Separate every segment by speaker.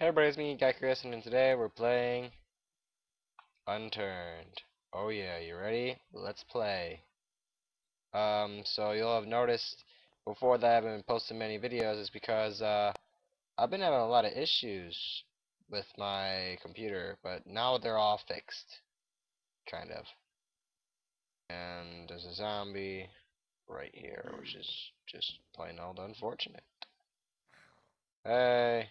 Speaker 1: Hey everybody, it's me, Chris, and today we're playing Unturned. Oh yeah, you ready? Let's play. Um, so you'll have noticed before that I haven't been posting many videos is because uh, I've been having a lot of issues with my computer, but now they're all fixed. Kind of. And there's a zombie right here, which is just plain old unfortunate. Hey.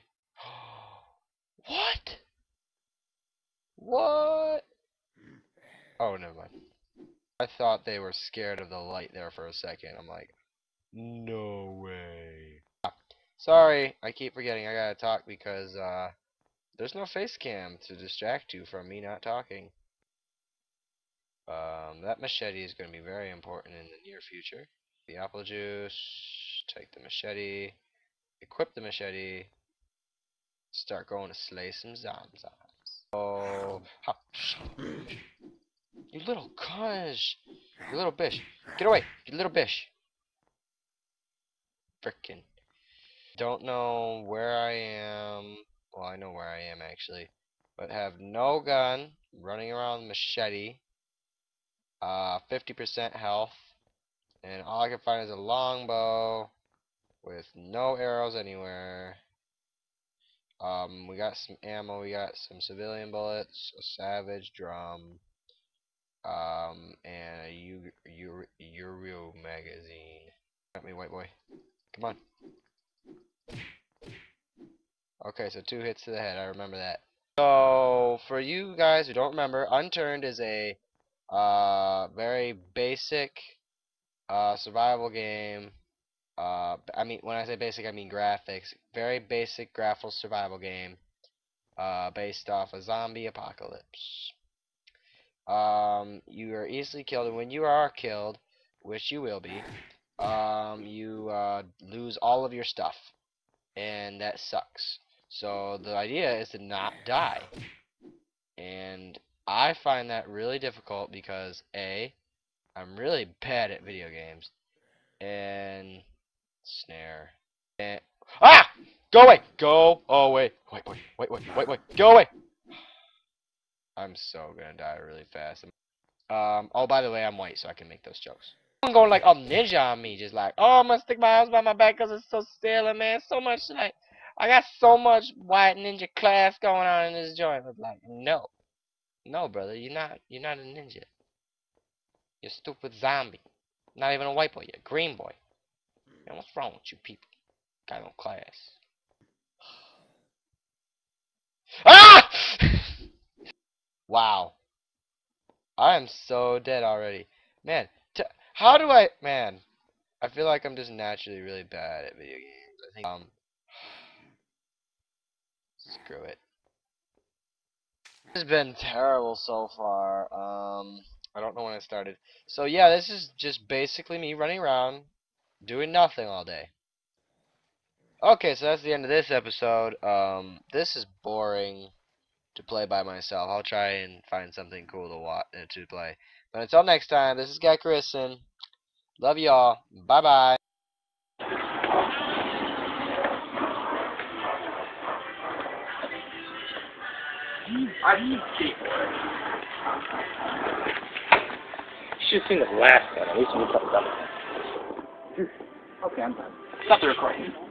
Speaker 1: Oh, never mind. I thought they were scared of the light there for a second. I'm like, no way. Ah, sorry, I keep forgetting I gotta talk because, uh, there's no face cam to distract you from me not talking. Um, that machete is going to be very important in the near future. The apple juice, take the machete, equip the machete, start going to slay some zombies. Oh, you little cuss, you little bitch, get away, you little bitch. Frickin'. Don't know where I am. Well, I know where I am actually, but have no gun, running around machete, uh, 50% health, and all I can find is a longbow with no arrows anywhere. Um, we got some ammo, we got some civilian bullets, a savage drum, um, and a Euro magazine. Got me, white boy. Come on. Okay, so two hits to the head. I remember that. So, for you guys who don't remember, Unturned is a uh, very basic uh, survival game uh, I mean, when I say basic, I mean graphics. Very basic graphical survival game, uh, based off a zombie apocalypse. Um, you are easily killed, and when you are killed, which you will be, um, you uh, lose all of your stuff, and that sucks. So the idea is to not die, and I find that really difficult because a, I'm really bad at video games, and Snare. And ah! Go away! Go away! Wait, wait, wait, wait, wait, wait! Go away! I'm so gonna die really fast. Um. Oh, by the way, I'm white, so I can make those jokes. I'm going like a ninja on me, just like, oh, I'm gonna stick my arms by my back because it's so still, man. So much like, I got so much white ninja class going on in this joint. But like, no, no, brother, you're not, you're not a ninja. You're stupid zombie. Not even a white boy. You're a green boy. Man, what's wrong with you people? Got no class. Ah! Wow. I am so dead already. Man, how do I... Man, I feel like I'm just naturally really bad at video games. I think, um... Screw it. This has been terrible so far. Um, I don't know when I started. So yeah, this is just basically me running around, doing nothing all day. Okay, so that's the end of this episode. Um, this is boring to play by myself. I'll try and find something cool to watch uh, to play. But until next time, this is Gakorisan. Love y'all. Bye bye.
Speaker 2: I need skateboard. You should have seen the last one. At least we put it up. Okay, I'm done. Stop the recording.